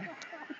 Ha ha ha!